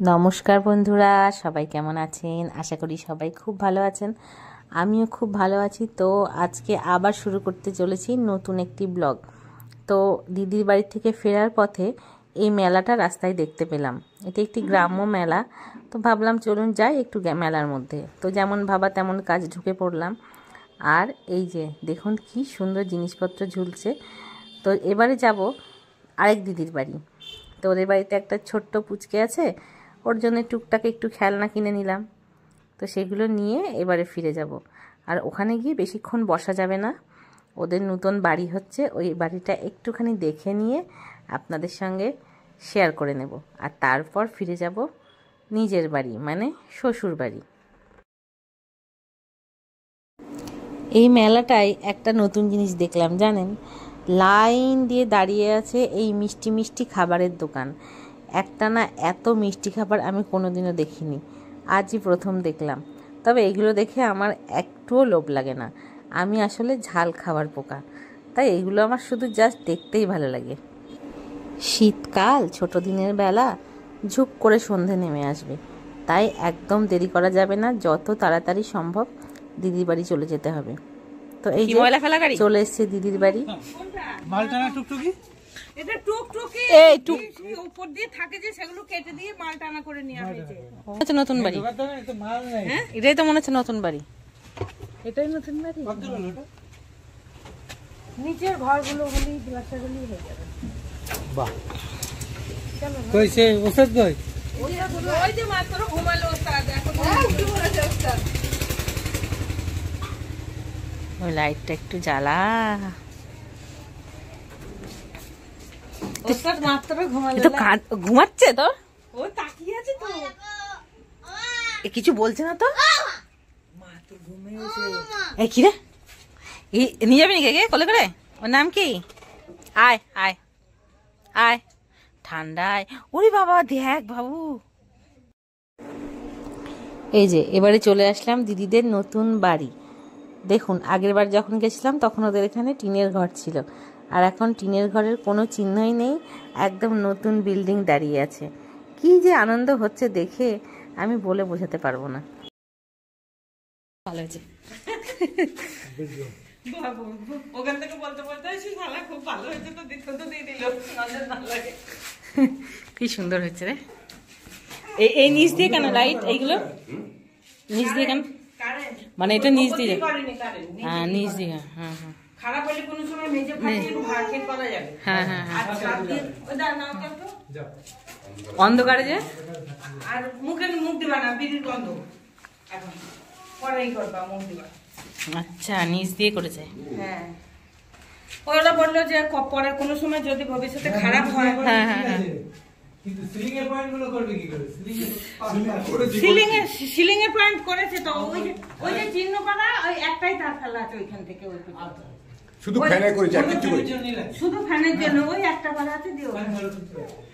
নমস্কার বন্ধুরা সবাই কেমন আছেন? আশা করি সবাই খুব ভালো আছেন। আমিও খুব ভালো আছি। তো আজকে আবার শুরু করতে চলেছি নতুন একটি ব্লগ। তো দিদির বাড়ি থেকে ফেরার পথে এই মেলাটা রাস্তায় দেখতে পেলাম। এটা একটি গ্রাম্য মেলা। তো ভাবলাম চলুন যাই একটু মেলার মধ্যে। তো যেমন ভাবা তেমন কাজ ঢুকে পড়লাম। আর এই যে দেখুন কি সুন্দর জিনিসপত্র ঝুলছে। তো এবারে যাব আরেক দিদির বাড়ি। তো ওদের বাড়িতে একটা ছোট্ট পুচকে আছে। ওর জন্য টুকটাক একটু খেলনা কিনে নিলাম। তো সেগুলো নিয়ে এবারে ফিরে যাব। আর ওখানে গিয়ে বেশিক্ষণ বসা যাবে না। ওদের নতুন বাড়ি হচ্ছে, ওই বাড়িটা একটুখানি দেখে নিয়ে আপনাদের সঙ্গে শেয়ার করে নেব। আর তারপর ফিরে যাব নিজের বাড়ি মানে শ্বশুর বাড়ি। এই মেলাটায় একটা নতুন জিনিস দেখলাম, জানেন? লাইন দিয়ে দাঁড়িয়ে আছে এই মিষ্টি মিষ্টি খাবারের দোকান। একটা না এত মিষ্টি খাবার আমি কোনোদিনও দেখিনি। আজই প্রথম দেখলাম। তবে এগুলো দেখে আমার একটুও লোভ লাগে না। আমি আসলে ঝাল খাবার পোকা। তাই এগুলো আমার শুধু জাস্ট দেখতেই ভালো লাগে। শীতকাল ছোট দিনের বেলা ঝুপ করে সন্ধে নেমে আসবে। তাই একদম দেরি করা যাবে না যত তাড়াতাড়ি সম্ভব দিদির বাড়ি চলে যেতে হবে। তো এই যে চলে এসছে দিদির বাড়ি। মালটানা টুকটুকি? এটা টুকটুকি এই টুক উপর দিয়ে থাকে যে সেগুলো কেটে দিয়ে মাল টানা করে হয়েছে। হচ্ছে নতুন বাড়ি। নেই। এটাই তো মনে হচ্ছে নতুন বাড়ি। এটাই নতুন বাড়ি। হলো? নিচের ঘরগুলো গুলি বাচ্চাগুলি হয়ে যাবে। বাহ। কই সে ওষুধ কই? ওই যে মাত্র ঘুমালো ওস্তাদ এখন উঠে পড়েছে ওস্তাদ। ওই লাইটটা একটু জ্বালা ওস্তাদ মাত্র ঘুমালো এ তো ঘুমাচ্ছে তো? ও তাকিয়ে আছে তো। এ কিছু বলছে না তো? মা তো ঘুমিয়েছে এই কি রে? নিয়ে যাবি নাকি একে কোলে করে? ওর নাম কি? আয় আয় আয় ঠান্ডায়। ওরে বাবা দেখ বাবু। এই যে এবারে চলে আসলাম দিদিদের নতুন বাড়ি। দেখুন আগের বার যখন গেছিলাম তখন ওদের এখানে টিনের ঘর ছিল। আর এখন টিনের ঘরের কোনো চিহ্নই নেই একদম নতুন বিল্ডিং দাঁড়িয়ে আছে। কি যে আনন্দ হচ্ছে দেখে আমি বলে বোঝাতে পারব না। ভালো হয়েছে। বাবু ওখান থেকে বলতে বলতে শালা খুব ভালো হয়েছে তো দিতে তো দিয়ে দিল। নজর না লাগে। কি সুন্দর হচ্ছে রে। এই এই নিচ দিয়ে কেন লাইট এইগুলো? নিচ দিয়ে কেন? মানে এটা নিচ দিয়ে হ্যাঁ নিচ দিয়ে হ্যাঁ হ্যাঁ। খারাপ হলে কোনো সময় মেজে ফাটিয়ে ভাড়া করা যাবে। হ্যাঁ হ্যাঁ হ্যাঁ। অন্ধকারে যে? আর মুখে মুখ দিবা না বিড়ির গন্ধ। এখন পরেই করবা মুখ দিবা। আচ্ছা নিচ দিয়ে করেছে। হ্যাঁ। ওরা বলল যে পরে কোনো সময় যদি ভবিষ্যতে খারাপ হয়। হ্যাঁ হ্যাঁ হ্যাঁ। কিন্তু সিলিং এর পয়েন্টগুলো করবে কি করে? সিলিং এর সিলিং এর সিলিং এর পয়েন্ট করেছে তো ওই যে ওই যে চিহ্ন করা ওই একটাই তার ফেলা আছে ওইখান থেকে ওই শুধু ফ্যানে করেছে আর কিছু করেছে শুধু ফ্যানের জন্য ওই একটা পালা আছে দিও হবে।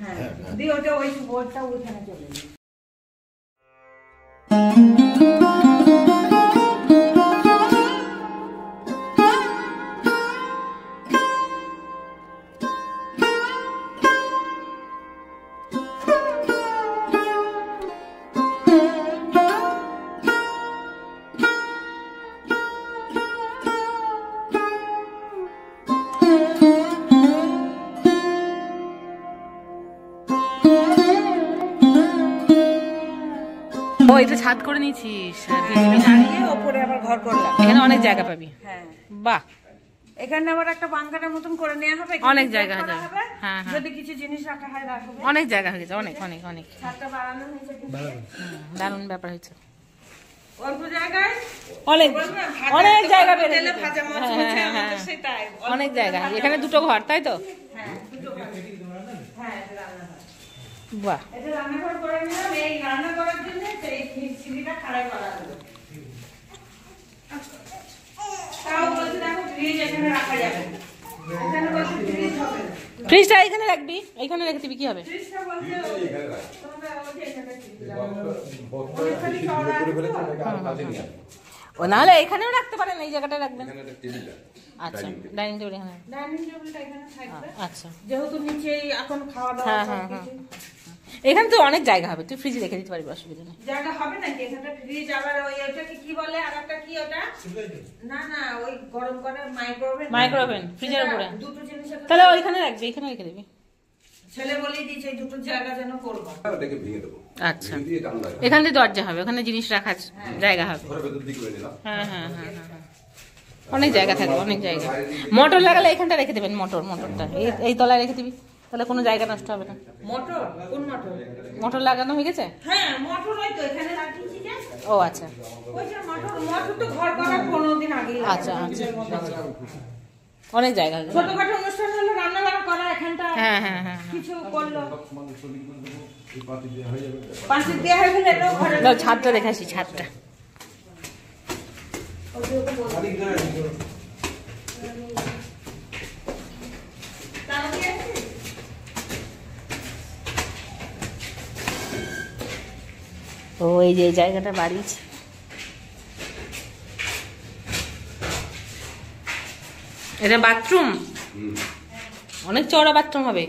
হ্যাঁ দিয়ে ওটা ওই বোর্ডটা ওইখানে চলে যাবে এটা ছাদ করে নিয়েছিস? হ্যাঁ, ওপরে আবার ঘর করলাম। এখানে অনেক জায়গা পাবি। হ্যাঁ। বাহ। এখানে আবার একটা মতন করে নেওয়া হবে অনেক জায়গা আছে। হবে। হ্যাঁ, হ্যাঁ। যদি কিছু জিনিস রাখা হয় রাখবে। অনেক জায়গা হয়ে গেছে অনেক অনেক অনেক। ছাদটা বাড়ানো হয়েছে দারুণ ব্যাপার হয়েছে। অল্প জায়গায়? অনেক অনেক জায়গা। ভাজা মাছ হ্যাঁ, হচ্ছে, হ্যাঁ, আমাদের হ্যাঁ। সেটাই। অনেক জায়গা। এখানে দুটো ঘর তাই তো? হ্যাঁ, দুটো ঘর। হ্যাঁ, রান্নাঘর। বাহ। এটা রান্নাঘর করে নিলাম, এই রান্না করার জন্য এই সিঁড়িটা খাড়াই করা হলো। তাও বলছে দেখো ফ্রিজ এখানে রাখা যাবে এখানে বলছে ফ্রিজ হবে ফ্রিজটা এখানে রাখবি এখানে রেখে দিবি কি হবে? ও নাহলে এখানেও রাখতে পারেন এই জায়গাটা রাখবেন। আচ্ছা ডাইনিং টেবিল এখানে ডাইনিং টেবিলটা এখানে থাকবে। আচ্ছা। যেহেতু নিচে এখন খাওয়া দাওয়া হ্যাঁ, হ্যাঁ। এখানে তো অনেক জায়গা হবে তুই ফ্রিজে রেখে দিতে পারবি অসুবিধা নেই। জায়গা হবে নাকি? এখানটা ফ্রিজ আবার ওই ওইটাকে কি বলে আর একটা কি ওটা? না না ওই গরম করার মাইক্রোওভেন Microwave, ফ্রিজের উপরে। দুটো জিনিস তাহলে ওইখানে রাখবি এখানে রেখে দিবি। ছেলে বলেই দিয়েছে এই দুটো জায়গা যেন করব। ওটাকে ভেঙে দেবো। আচ্ছা। এখানে দিয়ে দরজা হবে ওখানে জিনিস রাখার জায়গা হবে। ঘরের ভেতর দিকে করে নিলাম। হ্যাঁ হ্যাঁ হ্যাঁ হ্যাঁ, হ্যাঁ। অনেক জায়গা থাকবে অনেক জায়গা। মোটর লাগালে এখানটা রেখে দেবেন মোটর মোটরটা। এই এই তলায় রেখে দিবি। তাহলে কোনো জায়গা নষ্ট হবে না। মোটর? কোন মোটর? মোটর লাগানো হয়ে গেছে? হ্যাঁ মোটর ওই তো এখানে রাখিয়েছি যে ও আচ্ছা। ওই যে মোটর মোটর তো ঘর করার পনেরো দিন আগে আচ্ছা আচ্ছা। অনেক জায়গা। ছোটখাটো অনুষ্ঠান হলে রান্না বান্না করা এখানটা হ্যাঁ হ্যাঁ হ্যাঁ কিছু করল। পাঁচিল দেওয়া হয়ে গেলে এটাও ঘরে দাও, ছাদটা দেখাসি ছাদটা। তারা কি আছে? ও এই যে এই জায়গাটা বাড়িয়েছে। এটা বাথরুম? অনেক চওড়া বাথরুম হবে।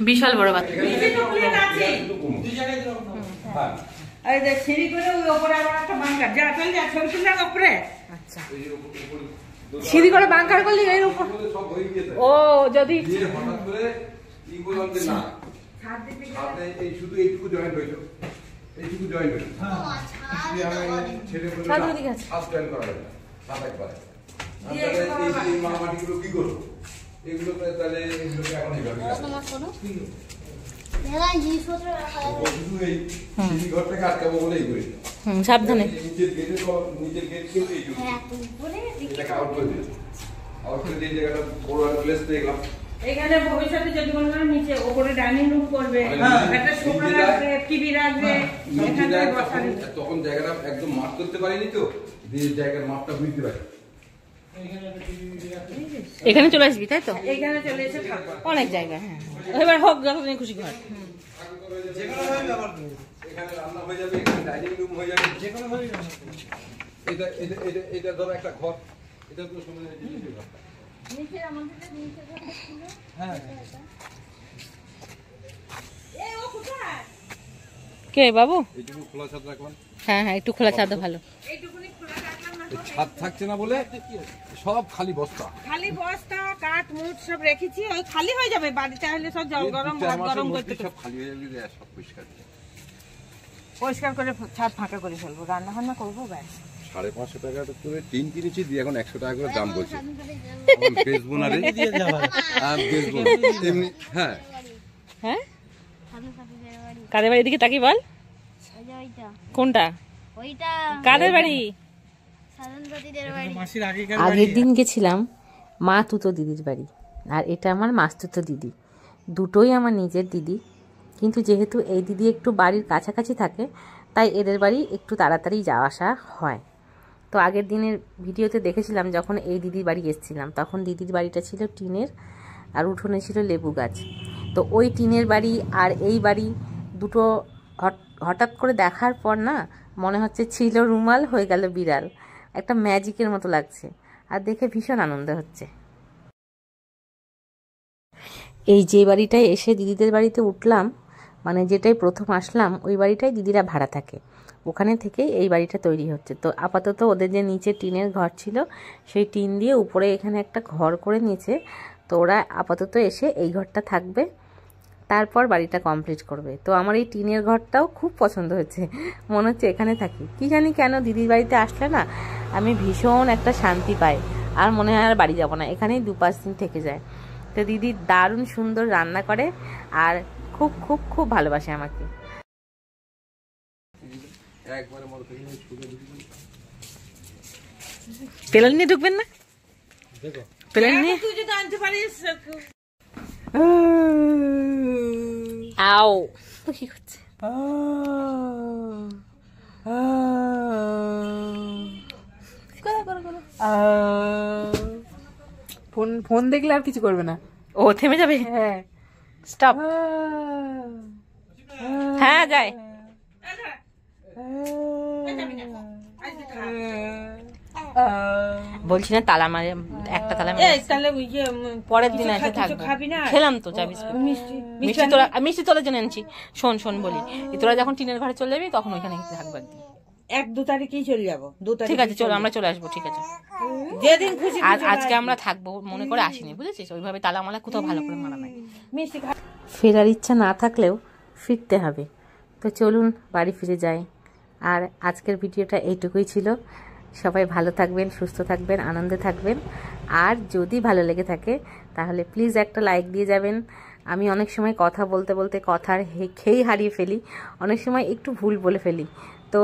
বিশাল বড় বাথরুম। তো সিঁড়ি করে বাঙ্কার। আচ্ছা। সিঁড়ি করে বাংকার করলি এর উপর ও যদি ছাদ এই শুধু এইটুকু জয়েন্ট এইটুকু জয়েন্ট জয়েন্ট করা যাবে একবারে কি করব এগুলো তাহলে এগুলোকে এখন এইভাবে সাবধানে। নিচের গেটের নিচের গেট কিন্তু এই জন্য। হ্যাঁ আউট করে দিল আউট করে দিয়ে জায়গাটা বড় প্লেস দেখলাম এখানে ভবিষ্যতে যদি মনে করেন নিচে ওপরে ডাইনিং রুম করবে হ্যাঁ। একটা সোফা রাখবে টিভি রাখবে বসাবে। তখন জায়গাটা একদম মাপ করতে পারিনি তো জায়গার মাপটা বুঝতে পারি। এখানে চলে আসবি তাই তো? এইখানে চলে এসে থাকব। অনেক জায়গা হ্যাঁ হ্যাঁ। এবার হোক যখন খুশি ঘর। এখানে রান্না হয়ে যাবে এখানে ডাইনিং রুম হয়ে যাবে। যে কোনো ভাবেই এটা এটা এটা এটা ধরো একটা ঘর। এটা তো সময় নিচে আমাদের যে নিচে ঘরটা ছিল হ্যাঁ। এই ও কোথায়? কে বাবু? এইটুকু খোলা ছাদ রাখবেন হ্যাঁ হ্যাঁ একটু খোলা ছাদও ভালো। এইটুকুনি খোলা রাখলাম না ছাদ থাকছে না বলে সব খালি বস্তা। খালি বস্তা কাঠ মুঠ সব রেখেছি ওই খালি হয়ে যাবে বাড়িতে আসলে সব জল গরম ভাত গরম করতে সব খালি হয়ে যাবে সব পরিষ্কার। পরিষ্কার করে ছাদ ফাঁকা করে ফেলব রান্না বান্না করব ব্যাস। সাড়ে পাঁচশো টাকা করে টিন কিনেছি দিয়ে এখন একশো টাকা করে দাম বলছে। বেচবো না রে। বেচবো এমনি হ্যাঁ। হ্যাঁ? কাদের বাড়ি? দিকে তাকি বল। কোনটা? ওইটা। কাদের বাড়ি? আগের দিন গেছিলাম মা তুতো দিদির বাড়ি আর এটা আমার মাস্তুতো দিদি। দুটোই আমার নিজের দিদি। কিন্তু যেহেতু এই দিদি একটু বাড়ির কাছাকাছি থাকে তাই এদের বাড়ি একটু তাড়াতাড়ি যাওয়া আসা হয়। তো আগের দিনের ভিডিওতে দেখেছিলাম যখন এই দিদির বাড়ি এসেছিলাম, তখন দিদির বাড়িটা ছিল টিনের আর উঠোনে ছিল লেবু গাছ। তো ওই টিনের বাড়ি আর এই বাড়ি দুটো হঠাৎ করে দেখার পর না মনে হচ্ছে ছিল রুমাল, হয়ে গেল বিড়াল। একটা ম্যাজিকের মতো লাগছে আর দেখে ভীষণ আনন্দ হচ্ছে। এই যে বাড়িটায় এসে দিদিদের বাড়িতে উঠলাম মানে যেটাই প্রথম আসলাম, ওই বাড়িটাই দিদিরা ভাড়া থাকে। ওখানে থেকেই এই বাড়িটা তৈরি হচ্ছে। তো আপাতত ওদের যে নিচে টিনের ঘর ছিল, সেই টিন দিয়ে উপরে এখানে একটা ঘর করে নিয়েছে। তো ওরা আপাতত এসে এই ঘরটা থাকবে, তারপর বাড়িটা কমপ্লিট করবে। তো আমার এই টিনের ঘরটাও খুব পছন্দ হয়েছে। মনে হচ্ছে এখানে থাকি। কি জানি কেন দিদির বাড়িতে আসলে না, আমি ভীষণ একটা শান্তি পাই। আর মনে হয় আর বাড়ি যাব না, এখানেই দু পাঁচ দিন থেকে যায়। তো দিদি দারুণ সুন্দর রান্না করে, আর খুব খুব খুব ভালোবাসে আমাকে। পেলেন নিয়ে ঢুকবেন না? দেখো। পেলেন নিয়ে? তুই যদি আনতে পারিস আও। কি করছে? ফোন ফোন দেখলে আর কিছু করবে না। ও থেমে যাবে? হ্যাঁ। স্টপ হ্যাঁ যায় বলছি না তালা মারে একটা তালা তাহলে পরের দিন এসে থাকব। খেলাম তো চা বিস্কুট। মিষ্টি মিষ্টি তোরা মিষ্টি তোরা জন্য এনেছি। শোন শোন বলি তোরা যখন টিনের ঘরে চলে যাবি তখন ওইখানে থাকব একদিন। এক দু তারিখেই চলে যাব। দু তারিখ ঠিক আছে চলো আমরা চলে আসব ঠিক আছে। যেদিন খুশি আজ আজকে আমরা থাকব মনে করে আসিনি বুঝেছিস? ওইভাবে তালা মালা কোথাও ভালো করে মারা নাই। ফেরার ইচ্ছা না থাকলেও ফিরতে হবে। তো চলুন বাড়ি ফিরে যাই। আর আজকের ভিডিওটা এইটুকুই ছিল। সবাই ভালো থাকবেন, সুস্থ থাকবেন, আনন্দে থাকবেন। আর যদি ভালো লেগে থাকে, তাহলে প্লিজ একটা লাইক দিয়ে যাবেন। আমি অনেক সময় কথা বলতে বলতে কথার খেই হারিয়ে ফেলি। অনেক সময় একটু ভুল বলে ফেলি। তো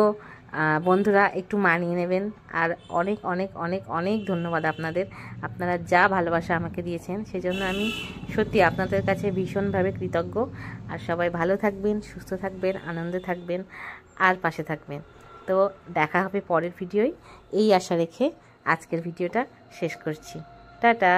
বন্ধুরা একটু মানিয়ে নেবেন। আর অনেক অনেক অনেক অনেক ধন্যবাদ আপনাদের। আপনারা যা ভালোবাসা আমাকে দিয়েছেন, সেজন্য আমি সত্যি আপনাদের কাছে ভীষণভাবে কৃতজ্ঞ। আর সবাই ভালো থাকবেন, সুস্থ থাকবেন, আনন্দে থাকবেন। আর পাশে থাকবেন। তো দেখা হবে পরের ভিডিওয়। এই আশা রেখে আজকের ভিডিওটা শেষ করছি। টাটা!